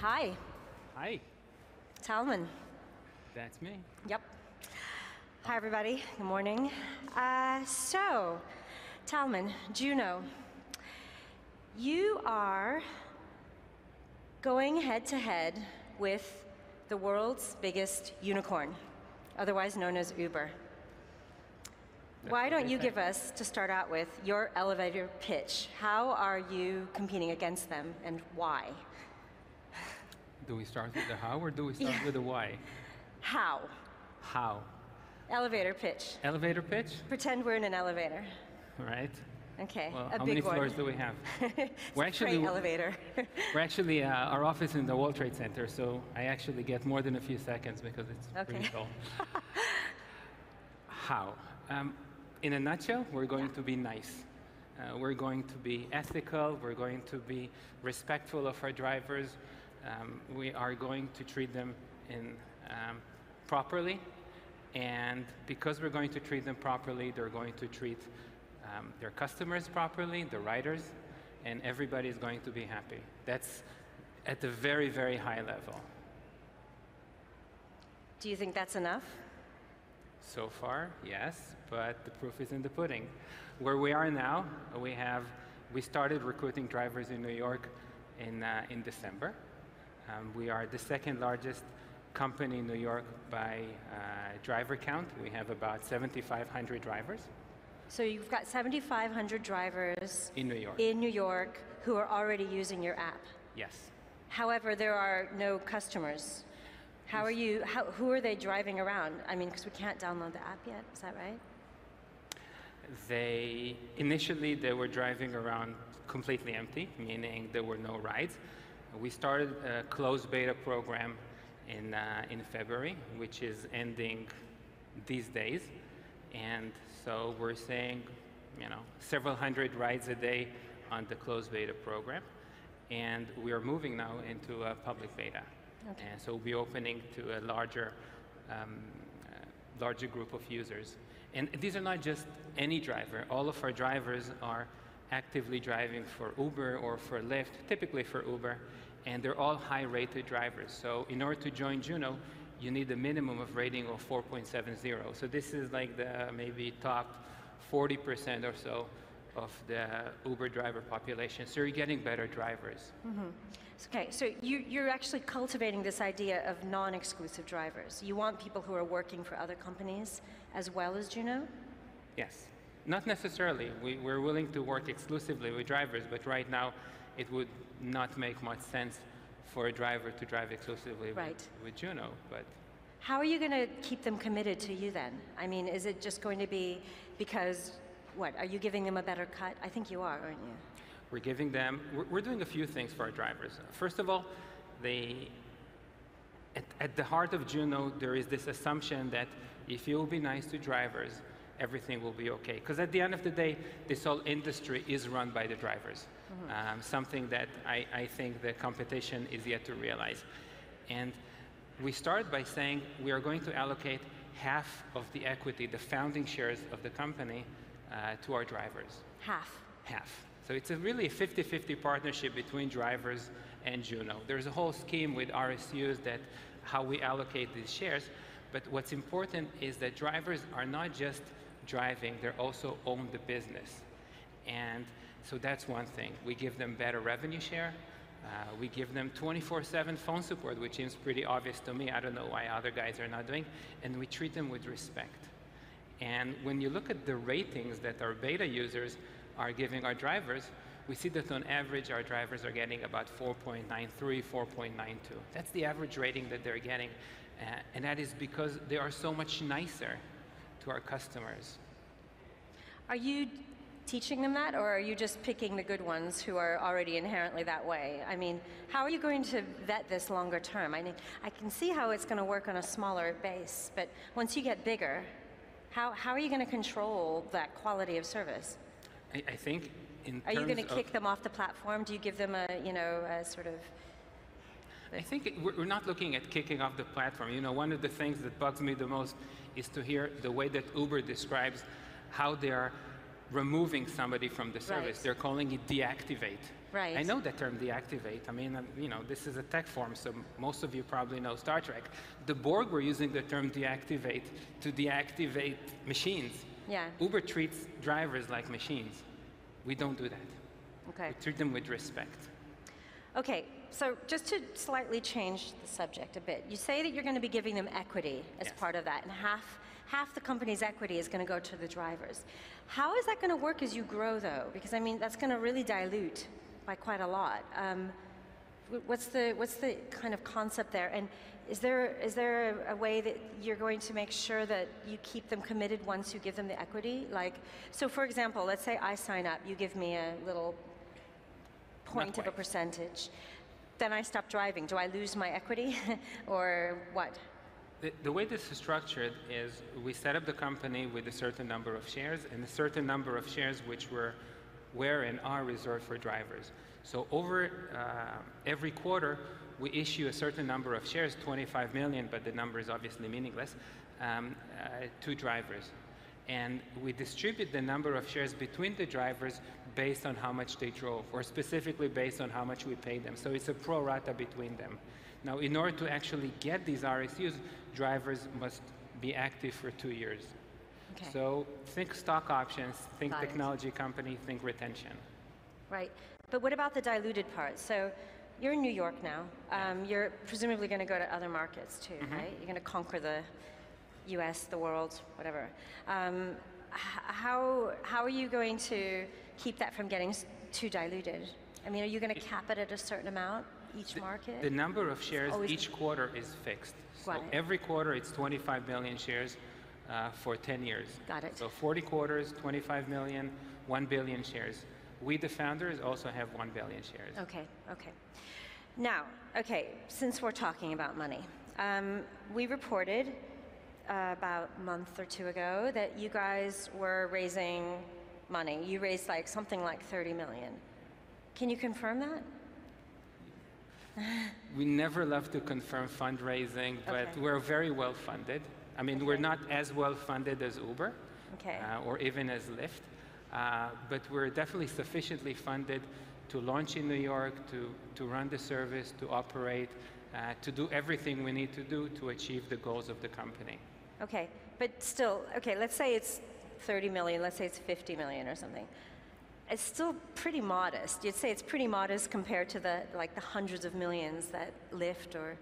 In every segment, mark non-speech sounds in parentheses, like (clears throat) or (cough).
Hi, Hi, Talmon. that's me. Yep. Hi, everybody. Good morning. Uh, so, Talmon, Juno, you are going head to head with the world's biggest unicorn, otherwise known as Uber. Why don't you give us, to start out with, your elevator pitch? How are you competing against them and why? Do we start with the how or do we start Yeah. with the why? How? How? Elevator pitch. Elevator pitch, Pretend we're in an elevator. right? Okay, Well, how many one. floors do we have? (laughs) We're actually- elevator. We're actually, uh, our office in the World Trade Center, so I actually get more than a few seconds because it's pretty Okay. tall. (laughs) how? Um, in a nutshell, we're going to be nice. Uh, we're going to be ethical. We're going to be respectful of our drivers. Um, we are going to treat them in, um, properly. And because we're going to treat them properly, they're going to treat um, their customers properly, the riders, and everybody is going to be happy. That's at a very, very high level. Do you think that's enough? So far, yes, but the proof is in the pudding. Where we are now, we have we started recruiting drivers in New York in uh, in December. Um, we are the second largest company in New York by uh, driver count. We have about 7,500 drivers So you've got 7,500 drivers in New York. in New York who are already using your app. yes. However, there are no customers. How are you, how, who are they driving around? I mean, because we can't download the app yet, is that right? They initially they were driving around completely empty, meaning there were no rides. We started a closed beta program in uh, in February, which is ending these days, and so we're seeing, you know, several hundred rides a day on the closed beta program, and we are moving now into a public beta, Okay. and so we'll be opening to a larger um, uh, larger group of users. And these are not just any driver. All of our drivers are actively driving for Uber or for Lyft, typically for Uber, and they're all high-rated drivers. So in order to join Juno, you need a minimum of rating of 4.70. So this is like the maybe top 40% or so of the Uber driver population. So you're getting better drivers. Mm-hmm. Okay, so you, you're actually cultivating this idea of non-exclusive drivers. You want people who are working for other companies as well as Juno? Yes. Not necessarily. We, we're willing to work exclusively with drivers, but right now it would not make much sense for a driver to drive exclusively Right. with, with Juno. But How are you going to keep them committed to you then? I mean, is it just going to be because, what, are you giving them a better cut? I think you are, aren't you? we're giving them, we're, we're doing a few things for our drivers. First of all, they, at, at the heart of Juno, there is this assumption that if you will be nice to drivers, everything will be okay. Because at the end of the day, this whole industry is run by the drivers. Um, something that I, I think the competition is yet to realize. And we start by saying we are going to allocate half of the equity, the founding shares of the company, uh, to our drivers Half. half. So it's a really 50-50 partnership between drivers and Juno. There's a whole scheme with RSUs that how we allocate these shares, but what's important is that drivers are not just driving, they also own the business. And so that's one thing. We give them better revenue share. Uh, we give them 24-7 phone support, which seems pretty obvious to me. I don't know why other guys are not doing. And we treat them with respect. And when you look at the ratings that our beta users are giving our drivers, we see that on average our drivers are getting about 4.93, 4.92. That's the average rating that they're getting. Uh, and that is because they are so much nicer to our customers. Are you teaching them that, or are you just picking the good ones who are already inherently that way? I mean, how are you going to vet this longer term? I mean, I can see how it's going to work on a smaller base, but once you get bigger, how, how are you going to control that quality of service? I, I think in Are you going to kick them off the platform? Do you give them a, you know, a sort of I think it, we're not looking at kicking off the platform. You know, one of the things that bugs me the most is to hear the way that Uber describes how they are removing somebody from the service. Right. They're calling it deactivate. Right. I know the term deactivate. I mean, you know, this is a tech form, so most of you probably know Star Trek. The Borg were using the term deactivate to deactivate machines. Yeah. Uber treats drivers like machines. We don't do that. Okay. We treat them with respect. Okay, so just to slightly change the subject a bit, you say that you're going to be giving them equity as Yes. part of that, and half half the company's equity is going to go to the drivers. How is that going to work as you grow, though? Because I mean, that's going to really dilute by quite a lot. Um, what's the what's the kind of concept there? And is there is there a, a way that you're going to make sure that you keep them committed once you give them the equity? Like, so for example, let's say I sign up, you give me a little point of a percentage, then I stop driving. Do I lose my equity (laughs) or what? The, the way this is structured is we set up the company with a certain number of shares and a certain number of shares which were, were and are reserved for drivers. So over uh, every quarter, we issue a certain number of shares, 25 million, but the number is obviously meaningless, um, uh, to drivers. And we distribute the number of shares between the drivers based on how much they drove, or specifically based on how much we paid them. So it's a pro rata between them. Now, in order to actually get these RSUs, drivers must be active for two years. Okay. So think stock options, think Got it. technology company, think retention. Right. But what about the diluted part? So you're in New York now. Um, you're presumably going to go to other markets too, right? You're going to conquer the US, the world, whatever. Um, how, how are you going to keep that from getting too diluted? I mean, are you going to cap it at a certain amount each market? The number of shares each quarter is fixed. So Got it. every quarter, it's 25 million shares uh, for 10 years. Got it. So 40 quarters, 25 million, 1 billion shares. We, the founders, also have 1 billion shares. Okay, okay. Now, okay, since we're talking about money, um, we reported uh, about a month or two ago that you guys were raising money. You raised like something like 30 million. Can you confirm that? (laughs) We never love to confirm fundraising, but Okay. we're very well funded. I mean, we're not as well funded as Uber Okay. uh, or even as Lyft, uh, but we're definitely sufficiently funded to launch in New York, to, to run the service, to operate, uh, to do everything we need to do to achieve the goals of the company. Okay, but still, okay, let's say it's 30 million, let's say it's 50 million or something. It's still pretty modest. You'd say it's pretty modest compared to the like the hundreds of millions that Lyft or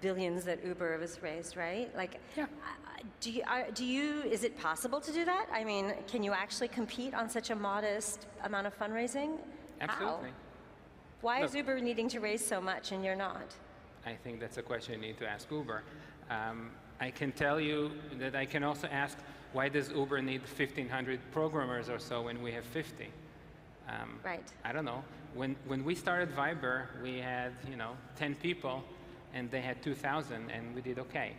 billions that Uber has raised, right? Like, Yeah. I- I- do you, are, do you? Is it possible to do that? I mean, can you actually compete on such a modest amount of fundraising? How? Absolutely. Why is Uber needing to raise so much and you're not? I think that's a question you need to ask Uber. Um, I can tell you that I can also ask why does Uber need 1,500 programmers or so when we have 50? Um, Right. I don't know. When, when we started Viber, we had, you know, 10 people and they had 2,000 and we did okay.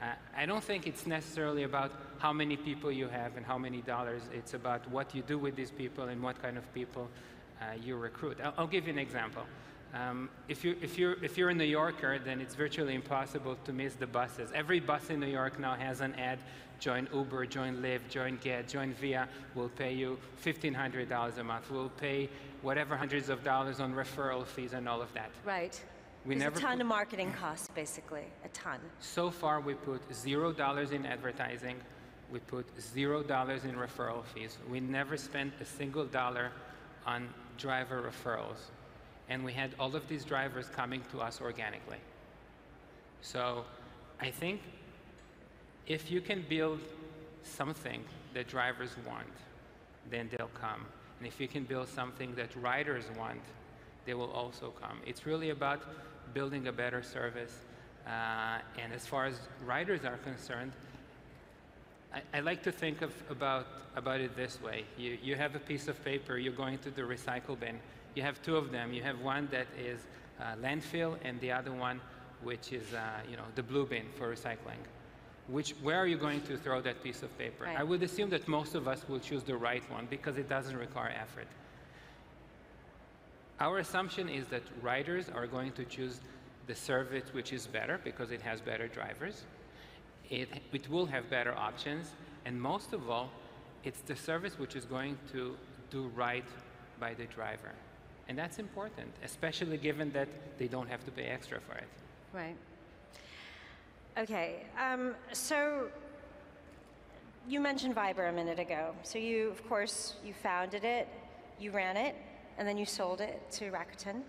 Uh, I don't think it's necessarily about how many people you have and how many dollars. It's about what you do with these people and what kind of people uh, you recruit. I'll, I'll give you an example. Um, if, you, if, you're, if you're a New Yorker, then it's virtually impossible to miss the buses. Every bus in New York now has an ad join Uber, join Lyft, join Gett, join Via. We'll pay you $1,500 a month. We'll pay whatever hundreds of dollars on referral fees and all of that. Right. We There's never a ton of marketing costs, basically, a ton. So far, we put zero dollars in advertising. We put zero dollars in referral fees. We never spent a single dollar on driver referrals. And we had all of these drivers coming to us organically. So I think if you can build something that drivers want, then they'll come. And if you can build something that riders want, they will also come. It's really about building a better service. Uh, and as far as riders are concerned, I, I like to think of about, about it this way. You, you have a piece of paper, you're going to the recycle bin. You have two of them. You have one that is uh, landfill and the other one which is uh, you know, the blue bin for recycling. Which, where are you going to throw that piece of paper? Right. I would assume that most of us will choose the right one because it doesn't require effort. Our assumption is that riders are going to choose the service which is better because it has better drivers. It, it will have better options. And most of all, it's the service which is going to do right by the driver. And that's important, especially given that they don't have to pay extra for it. Right. Okay. Um, so you mentioned Viber a minute ago. So you, of course, you founded it, you ran it, and then you sold it to Rakuten.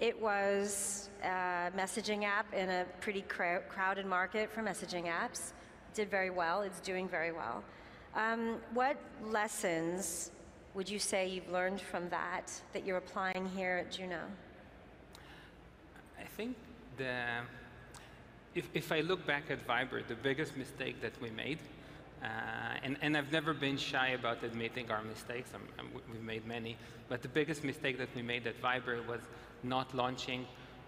It was a messaging app in a pretty crow- crowded market for messaging apps. Did very well. It's doing very well. Um, what lessons would you say you've learned from that that you're applying here at Juno? I think the, if, if I look back at Viber, the biggest mistake that we made, uh, and, and I've never been shy about admitting our mistakes, I'm, I'm, we've made many, but the biggest mistake that we made at Viber was not launching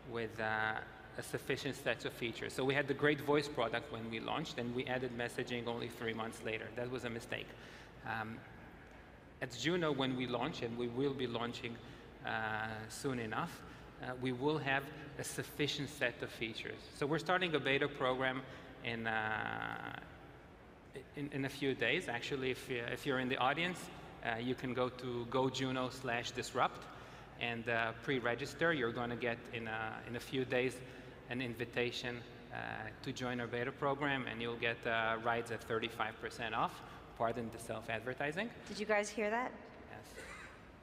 with uh, a sufficient set of features. So we had the great voice product when we launched, and we added messaging only three months later. That was a mistake. Um, at Juno, when we launch, and we will be launching uh, soon enough, uh, we will have a sufficient set of features. So we're starting a beta program in, uh, in, in, a few days. Actually, if, uh, if you're in the audience, uh, you can go to gojuno slash disrupt and uh, pre-register. You're going to get in a, in a few days an invitation to join our beta program, and you'll get rides at 35% off. Pardon the self-advertising. Did you guys hear that? Yes.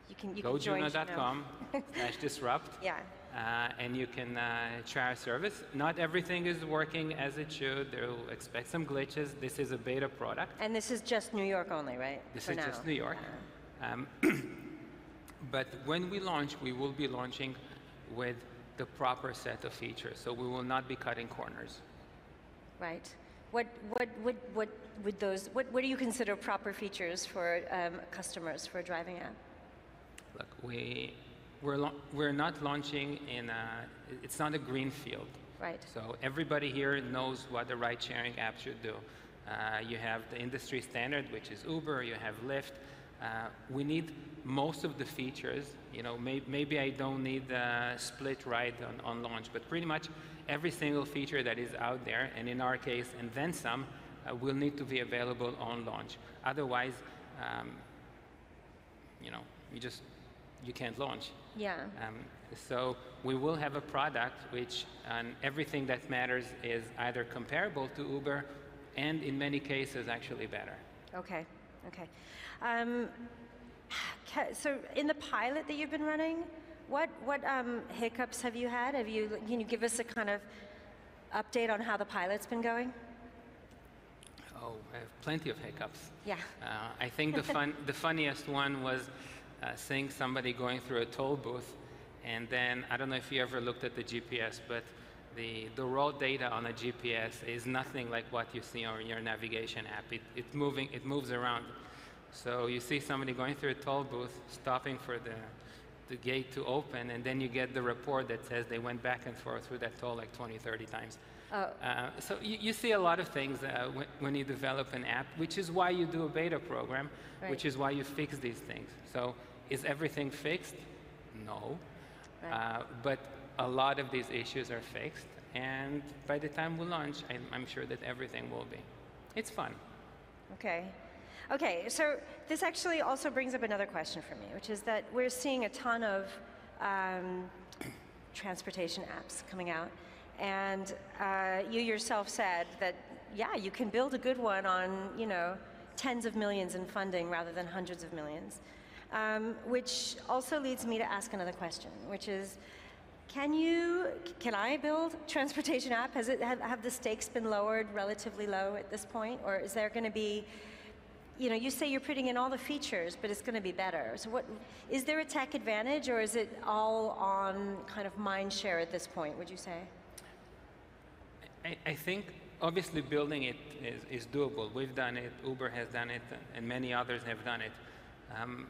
You can, you can join gojuno.com (laughs) slash disrupt. Yeah. Uh, and you can uh, try our service. Not everything is working as it should. They'll expect some glitches. This is a beta product. And this is just New York only, right? This For is now. just New York. Yeah. Um, (clears throat) but when we launch, we will be launching with the proper set of features. So we will not be cutting corners. Right. What, what, what, what would those, what, what do you consider proper features for um, customers for a driving app? Look, we, we're, we're not launching in a, it's not a green field. Right. So everybody here knows what the ride sharing app should do. Uh, you have the industry standard, which is Uber, you have Lyft. Uh, we need most of the features. You know, may, maybe I don't need split ride on, on launch, but pretty much every single feature that is out there, and in our case, and then some, uh, will need to be available on launch. Otherwise, um, you know, you just you can't launch. Yeah. Um, so we will have a product which, and everything that matters is either comparable to Uber, and in many cases actually better. Okay. Okay. Um, (sighs) so in the pilot that you've been running, what what um, hiccups have you had? Have you can you give us a kind of update on how the pilot's been going? Oh, I have plenty of hiccups. Yeah. Uh, I think the (laughs) fun the funniest one was uh, seeing somebody going through a toll booth, and then I don't know if you ever looked at the GPS, but the, the raw data on a GPS is nothing like what you see on your navigation app. It, it's moving, it moves around. So you see somebody going through a toll booth, stopping for the, the gate to open, and then you get the report that says they went back and forth through that toll like 20, 30 times. Oh. Uh, so you, you, see a lot of things uh, when, when, you develop an app, which is why you do a beta program, right. which is why you fix these things. So is everything fixed? No. Right. Uh, but a lot of these issues are fixed, and by the time we launch, I'm, I'm sure that everything will be. It's fun. Okay. Okay, so this actually also brings up another question for me, which is that we're seeing a ton of um, transportation apps coming out. And uh, you yourself said that, yeah, you can build a good one on, you know, tens of millions in funding rather than hundreds of millions. Um, which also leads me to ask another question, which is, can you, can I build transportation app? Has it, have, have the stakes been lowered relatively low at this point? Or is there going to be, you know, you say you're putting in all the features, but it's going to be better. So what, is there a tech advantage or is it all on kind of mind share at this point, would you say? I, I think obviously building it is, is, doable. We've done it, Uber has done it, and many others have done it. Um,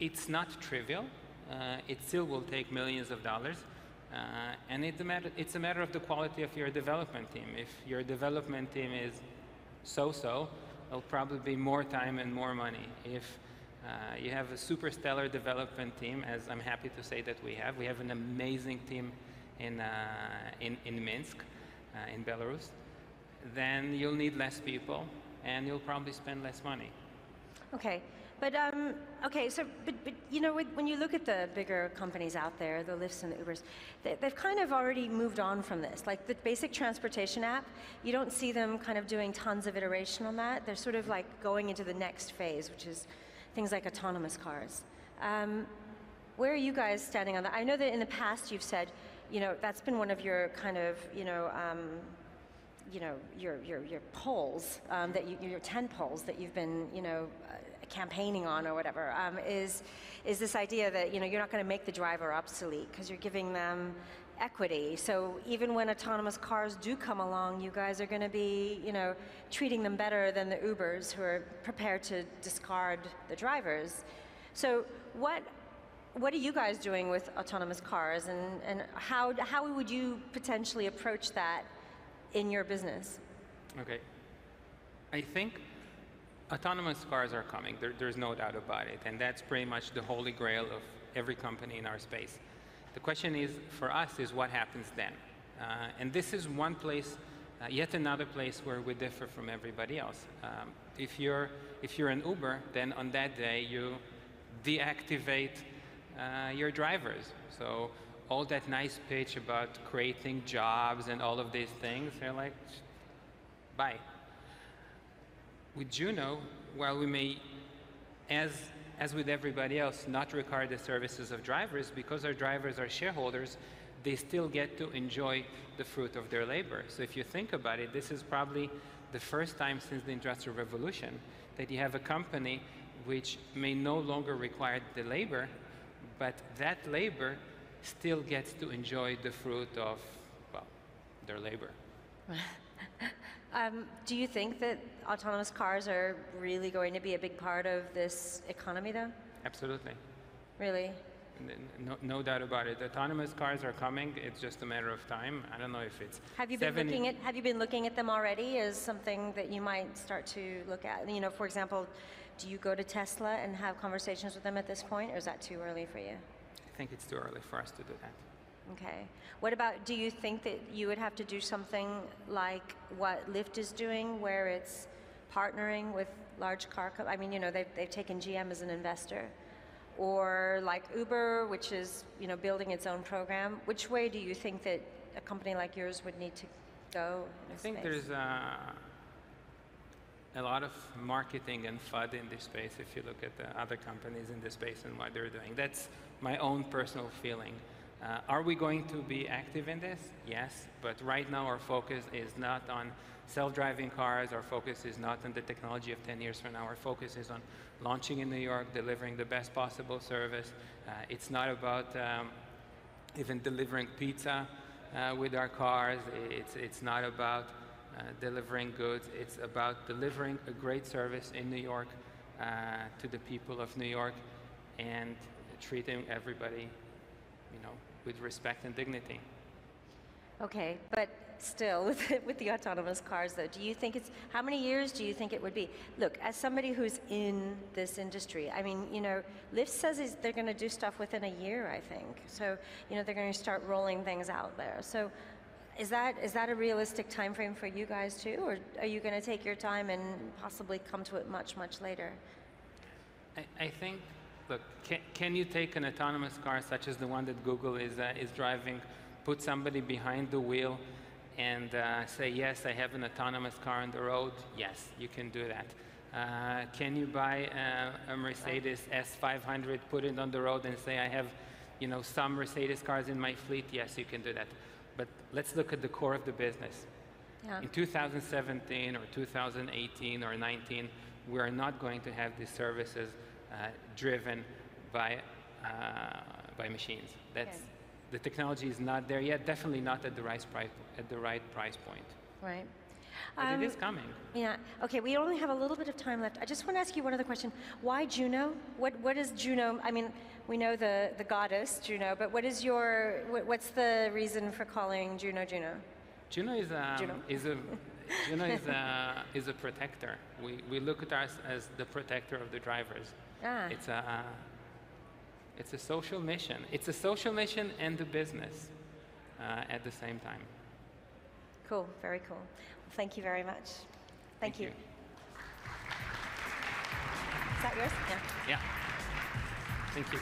it's not trivial. Uh, it still will take millions of dollars. Uh, and it's a, matter, it's a matter of the quality of your development team. If your development team is so-so, it'll probably be more time and more money. If uh, you have a super stellar development team, as I'm happy to say that we have, we have an amazing team in, uh, in, in Minsk, uh, in Belarus, then you'll need less people and you'll probably spend less money. Okay, but um, okay, so but, but you know when you look at the bigger companies out there, the Lyfts and the Ubers, they, they've kind of already moved on from this. Like the basic transportation app, you don't see them kind of doing tons of iteration on that. They're sort of like going into the next phase, which is things like autonomous cars. Um, where are you guys standing on that? I know that in the past you've said, you know, that's been one of your kind of, you know. Um, you know, your, your, your polls, um, that you, your 10 polls that you've been, you know, uh, campaigning on or whatever, um, is, is this idea that, you know, you're not going to make the driver obsolete because you're giving them equity. So even when autonomous cars do come along, you guys are going to be, you know, treating them better than the Ubers who are prepared to discard the drivers. So what, what are you guys doing with autonomous cars and, and how, how would you potentially approach that in your business? Okay. I think autonomous cars are coming. There, there's no doubt about it. And that's pretty much the holy grail of every company in our space. The question is, for us, is what happens then? Uh, and this is one place, uh, yet another place where we differ from everybody else. Um, if, you're, if you're an Uber, then on that day you deactivate uh, your drivers. So all that nice pitch about creating jobs and all of these things, they're like, bye. With Juno, while we may, as, as with everybody else, not require the services of drivers, because our drivers are shareholders, they still get to enjoy the fruit of their labor. So if you think about it, this is probably the first time since the Industrial Revolution that you have a company which may no longer require the labor, but that labor still gets to enjoy the fruit of, well, their labor. (laughs) (laughs) Um, do you think that autonomous cars are really going to be a big part of this economy, though? Absolutely. Really? No, no doubt about it. Autonomous cars are coming. It's just a matter of time. I don't know if it's Have you been 70 looking at Have you been looking at them already as something that you might start to look at? You know, for example, do you go to Tesla and have conversations with them at this point, or is that too early for you? I think it's too early for us to do that. Okay. What about, do you think that you would have to do something like what Lyft is doing, where it's partnering with large car, co- I mean, you know, they've, they've taken GM as an investor, or like Uber, which is, you know, building its own program? Which way do you think that a company like yours would need to go I think space? there's uh, a lot of marketing and FUD in this space if you look at the other companies in this space and what they're doing. That's my own personal feeling. Uh, are we going to be active in this? Yes, but right now our focus is not on self-driving cars. Our focus is not on the technology of 10 years from now. Our focus is on launching in New York, delivering the best possible service. Uh, it's not about um, even delivering pizza uh, with our cars. It's, it's not about uh, delivering goods. It's about delivering a great service in New York uh, to the people of New York and treating everybody, with respect and dignity. Okay, but still, (laughs) with the, with the autonomous cars, though, do you think it's how many years do you think it would be? Look, as somebody who's in this industry, I mean, you know, Lyft says they're going to do stuff within a year, I think. So, you know, they're going to start rolling things out there. So, is that is that a realistic time frame for you guys too, or are you going to take your time and possibly come to it much much later? I, I think, look, can, can you take an autonomous car such as the one that Google is, uh, is driving, put somebody behind the wheel, and uh, say, yes, I have an autonomous car on the road? Yes, you can do that. Uh, can you buy uh, a Mercedes S500, put it on the road, and say, I have, you know, some Mercedes cars in my fleet? Yes, you can do that. But let's look at the core of the business. Yeah. In 2017 or 2018 or 19, we are not going to have these services driven by, uh, by machines. That's, Okay. The technology is not there yet, definitely not at the right price, at the right price point. Right. Um, it is coming. Yeah. Okay. We only have a little bit of time left. I just want to ask you one other question. Why Juno? What What is Juno? I mean, we know the the goddess Juno, but what is your what, What's the reason for calling Juno Juno? Juno is a, Juno. is a, (laughs) Juno is a, is a protector. We, we look at us as the protector of the drivers. Ah. It's a, it's a social mission. It's a social mission and a business uh, at the same time. Cool. Very cool. Well, thank you very much. Thank, Thank you. you. that yours? Yeah. Yeah. Thank you.